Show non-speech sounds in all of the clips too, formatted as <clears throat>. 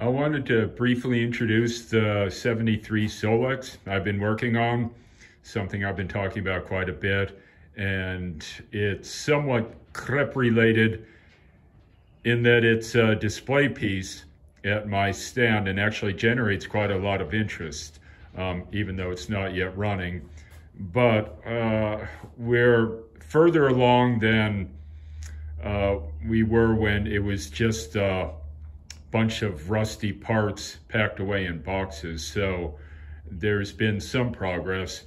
I wanted to briefly introduce the 73 Solex I've been working on, something I've been talking about quite a bit, and it's somewhat crepe related in that it's a display piece at my stand and actually generates quite a lot of interest, um, even though it's not yet running. But uh, we're further along than uh, we were when it was just a bunch of rusty parts packed away in boxes. So there's been some progress.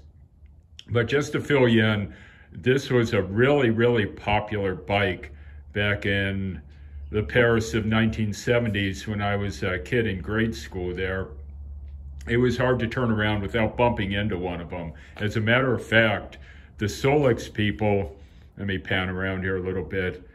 But just to fill you in, this was a really, really popular bike back in the Paris of 1970s when I was a kid in grade school there. It was hard to turn around without bumping into one of them. As a matter of fact, the Solex people, let me pan around here a little bit,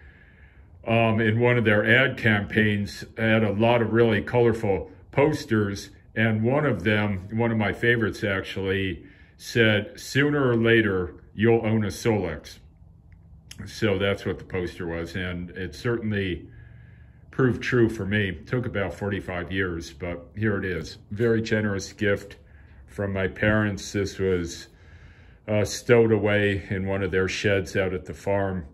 um, in one of their ad campaigns had a lot of really colorful posters. And one of them, one of my favorites actually, said, sooner or later, you'll own a Solex. So that's what the poster was. And it certainly proved true for me. It took about 45 years, but here it is. Very generous gift from my parents. This was uh, stowed away in one of their sheds out at the farm.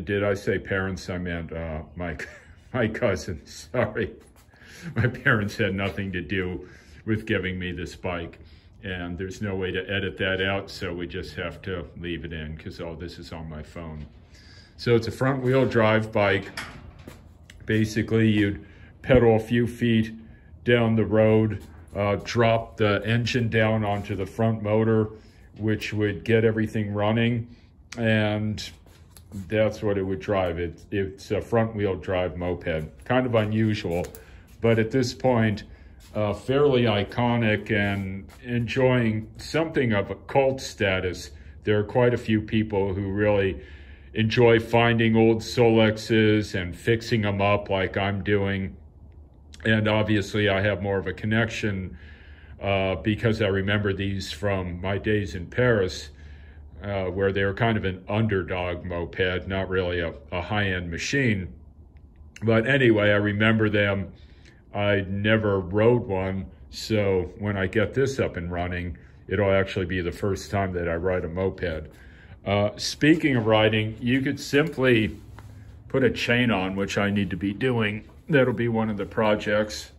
Did I say parents? I meant uh, my, <laughs> my cousins. <laughs> Sorry. My parents had nothing to do with giving me this bike. And there's no way to edit that out, so we just have to leave it in because all this is on my phone. So it's a front wheel drive bike. Basically, you'd pedal a few feet down the road, uh, drop the engine down onto the front motor, which would get everything running. And that's what it would drive. It, it's a front wheel drive moped, kind of unusual, but at this point, uh, fairly iconic and enjoying something of a cult status. There are quite a few people who really enjoy finding old Solexes and fixing them up like I'm doing. And obviously I have more of a connection uh, because I remember these from my days in Paris uh, where they were kind of an underdog moped, not really a, a high-end machine. But anyway, I remember them. I never rode one, so when I get this up and running, it'll actually be the first time that I ride a moped. Uh, speaking of riding, you could simply put a chain on, which I need to be doing. That'll be one of the projects.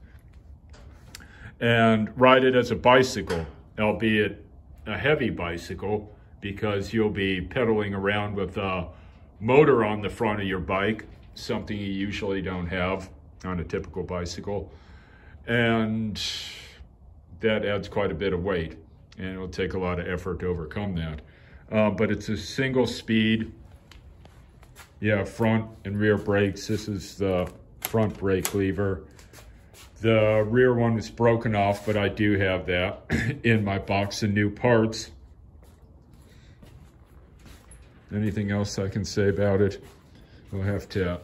And ride it as a bicycle, albeit a heavy bicycle, because you'll be pedaling around with a motor on the front of your bike, something you usually don't have on a typical bicycle. And that adds quite a bit of weight and it'll take a lot of effort to overcome that. Uh, but it's a single speed, yeah, front and rear brakes. This is the front brake lever. The rear one is broken off, but I do have that <clears throat> in my box of new parts. Anything else I can say about it? We'll have to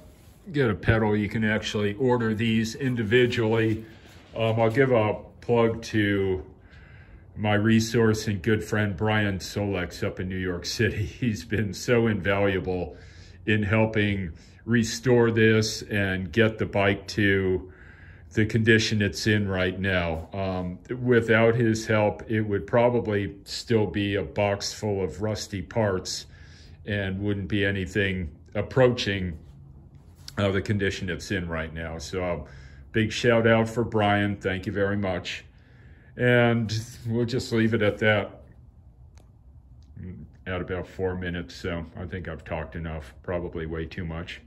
get a pedal. You can actually order these individually. Um, I'll give a plug to my resource and good friend Brian Solex up in New York City. <laughs> He's been so invaluable in helping restore this and get the bike to the condition it's in right now. Um, without his help, it would probably still be a box full of rusty parts and wouldn't be anything approaching uh, the condition it's in right now. So big shout out for Brian. Thank you very much. And we'll just leave it at that at about four minutes. So I think I've talked enough, probably way too much.